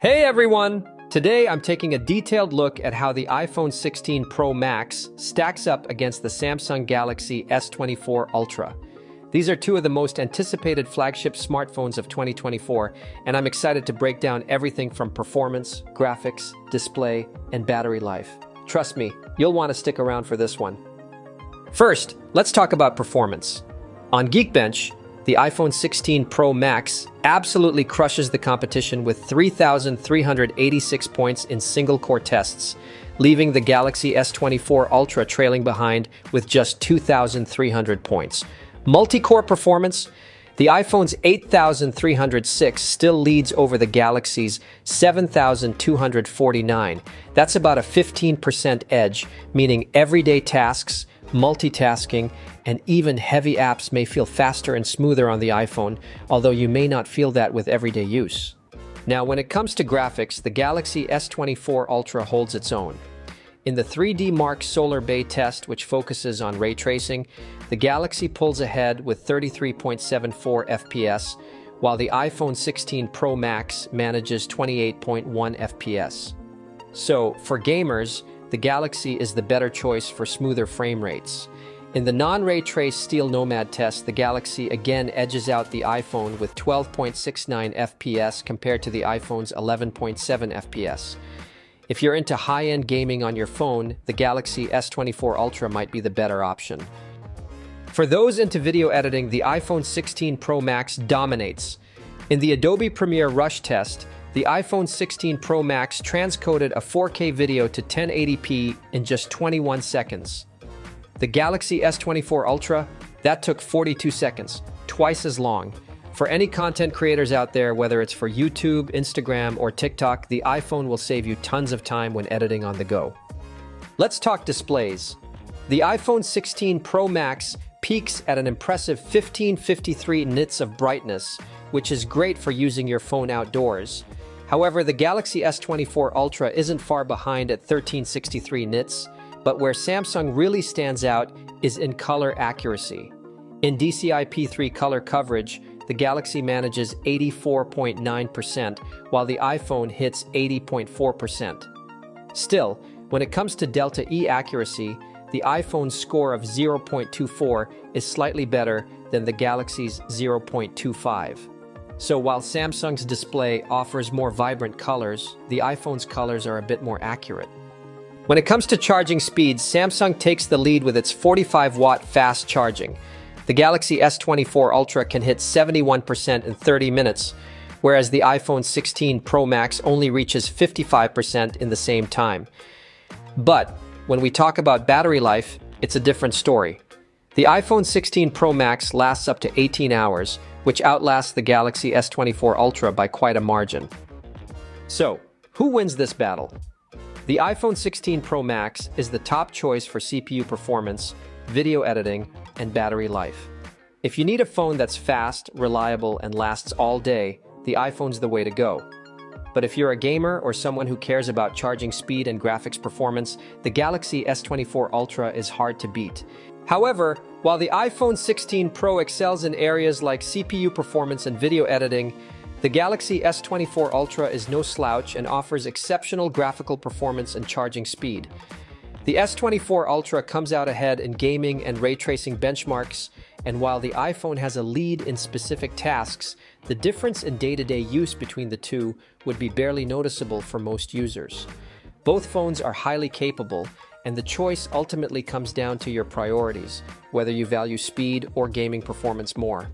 Hey everyone! Today I'm taking a detailed look at how the iPhone 16 Pro Max stacks up against the Samsung Galaxy S24 Ultra. These are two of the most anticipated flagship smartphones of 2024, and I'm excited to break down everything from performance, graphics, display, and battery life. Trust me, you'll want to stick around for this one. First, let's talk about performance. On Geekbench, the iPhone 16 Pro Max absolutely crushes the competition with 3,386 points in single-core tests, leaving the Galaxy S24 Ultra trailing behind with just 2,300 points. Multi-core performance, the iPhone's 8,306 still leads over the Galaxy's 7,249. That's about a 15% edge, meaning everyday tasks, multitasking, and even heavy apps may feel faster and smoother on the iPhone, although you may not feel that with everyday use. Now, when it comes to graphics, the Galaxy S24 Ultra holds its own. In the 3D Mark Solar Bay test, which focuses on ray tracing, the Galaxy pulls ahead with 33.74 FPS, while the iPhone 16 Pro Max manages 28.1 FPS. So, for gamers, the Galaxy is the better choice for smoother frame rates. In the non-ray trace Steel Nomad test, the Galaxy again edges out the iPhone with 12.69 FPS compared to the iPhone's 11.7 FPS. If you're into high-end gaming on your phone, the Galaxy S24 Ultra might be the better option. For those into video editing, the iPhone 16 Pro Max dominates. In the Adobe Premiere Rush test, the iPhone 16 Pro Max transcoded a 4K video to 1080p in just 21 seconds. The Galaxy S24 Ultra, that took 42 seconds, twice as long. For any content creators out there, whether it's for YouTube, Instagram, or TikTok, the iPhone will save you tons of time when editing on the go. Let's talk displays. The iPhone 16 Pro Max peaks at an impressive 1553 nits of brightness, which is great for using your phone outdoors. However, the Galaxy S24 Ultra isn't far behind at 1363 nits, but where Samsung really stands out is in color accuracy. In DCI-P3 color coverage, the Galaxy manages 84.9%, while the iPhone hits 80.4%. Still, when it comes to Delta E accuracy, the iPhone's score of 0.24 is slightly better than the Galaxy's 0.25. So while Samsung's display offers more vibrant colors, the iPhone's colors are a bit more accurate. When it comes to charging speeds, Samsung takes the lead with its 45-watt fast charging. The Galaxy S24 Ultra can hit 71% in 30 minutes, whereas the iPhone 16 Pro Max only reaches 55% in the same time. But when we talk about battery life, it's a different story. The iPhone 16 Pro Max lasts up to 18 hours, which outlasts the Galaxy S24 Ultra by quite a margin. So, who wins this battle? The iPhone 16 Pro Max is the top choice for CPU performance, video editing, and battery life. If you need a phone that's fast, reliable, and lasts all day, the iPhone's the way to go. But if you're a gamer or someone who cares about charging speed and graphics performance, the Galaxy S24 Ultra is hard to beat. However, while the iPhone 16 Pro excels in areas like CPU performance and video editing, the Galaxy S24 Ultra is no slouch and offers exceptional graphical performance and charging speed. The S24 Ultra comes out ahead in gaming and ray tracing benchmarks, and while the iPhone has a lead in specific tasks, the difference in day-to-day -day use between the two would be barely noticeable for most users. Both phones are highly capable, and the choice ultimately comes down to your priorities, whether you value speed or gaming performance more.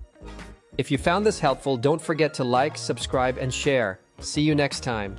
If you found this helpful, don't forget to like, subscribe, and share. See you next time.